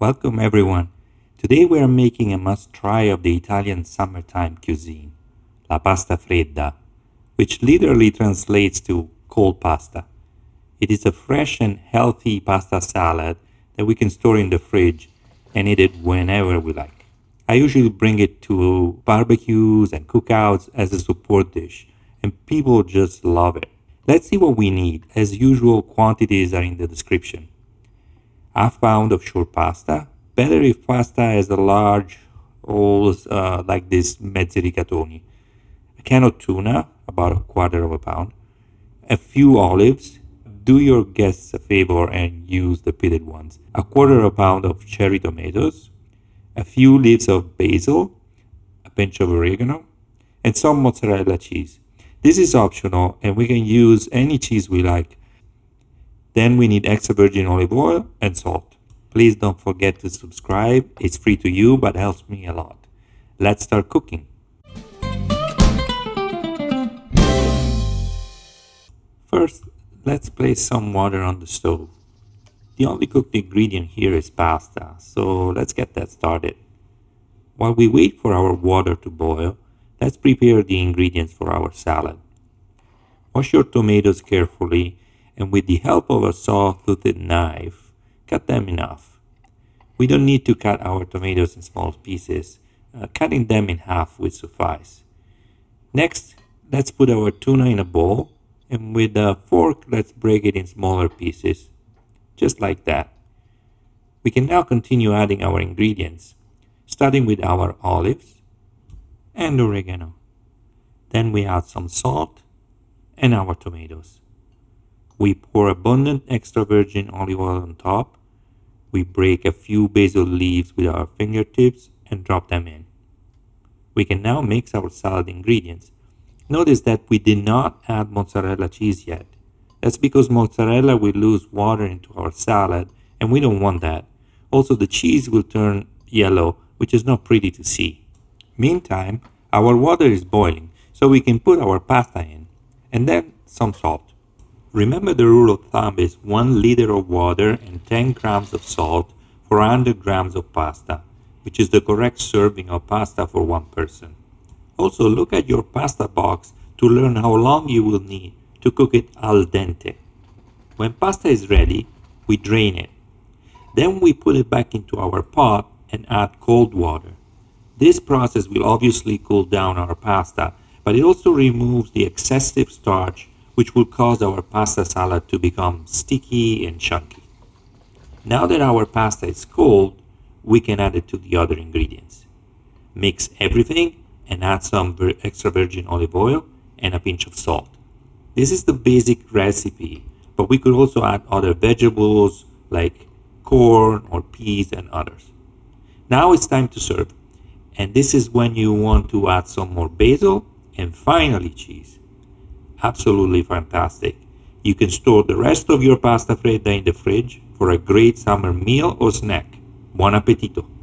Welcome everyone. Today we are making a must-try of the Italian summertime cuisine, la pasta fredda, which literally translates to cold pasta. It is a fresh and healthy pasta salad that we can store in the fridge and eat it whenever we like. I usually bring it to barbecues and cookouts as a support dish, and people just love it. Let's see what we need. As usual, quantities are in the description. Half pound of short pasta. Better if pasta has a large holes uh, like this mezzi rigatoni. A can of tuna, about a quarter of a pound. A few olives, do your guests a favor and use the pitted ones. A quarter of a pound of cherry tomatoes, a few leaves of basil, a pinch of oregano, and some mozzarella cheese. This is optional and we can use any cheese we like. Then we need extra virgin olive oil and salt. Please don't forget to subscribe. It's free to you but helps me a lot. Let's start cooking. First, Let's place some water on the stove. The only cooked ingredient here is pasta, so let's get that started. While we wait for our water to boil, let's prepare the ingredients for our salad. Wash your tomatoes carefully and with the help of a saw-toothed knife, cut them in half. We don't need to cut our tomatoes in small pieces. Uh, cutting them in half will suffice. Next, let's put our tuna in a bowl and with a fork let's break it in smaller pieces just like that we can now continue adding our ingredients starting with our olives and oregano then we add some salt and our tomatoes we pour abundant extra virgin olive oil on top we break a few basil leaves with our fingertips and drop them in we can now mix our salad ingredients Notice that we did not add mozzarella cheese yet. That's because mozzarella will lose water into our salad and we don't want that. Also the cheese will turn yellow, which is not pretty to see. Meantime, our water is boiling, so we can put our pasta in, and then some salt. Remember the rule of thumb is 1 liter of water and 10 grams of salt for 100 grams of pasta, which is the correct serving of pasta for one person. Also, look at your pasta box to learn how long you will need to cook it al dente. When pasta is ready, we drain it. Then we put it back into our pot and add cold water. This process will obviously cool down our pasta, but it also removes the excessive starch which will cause our pasta salad to become sticky and chunky. Now that our pasta is cold, we can add it to the other ingredients. Mix everything and add some extra virgin olive oil and a pinch of salt. This is the basic recipe, but we could also add other vegetables like corn or peas and others. Now it's time to serve. And this is when you want to add some more basil and finally cheese. Absolutely fantastic. You can store the rest of your pasta fredda in the fridge for a great summer meal or snack. Buon appetito!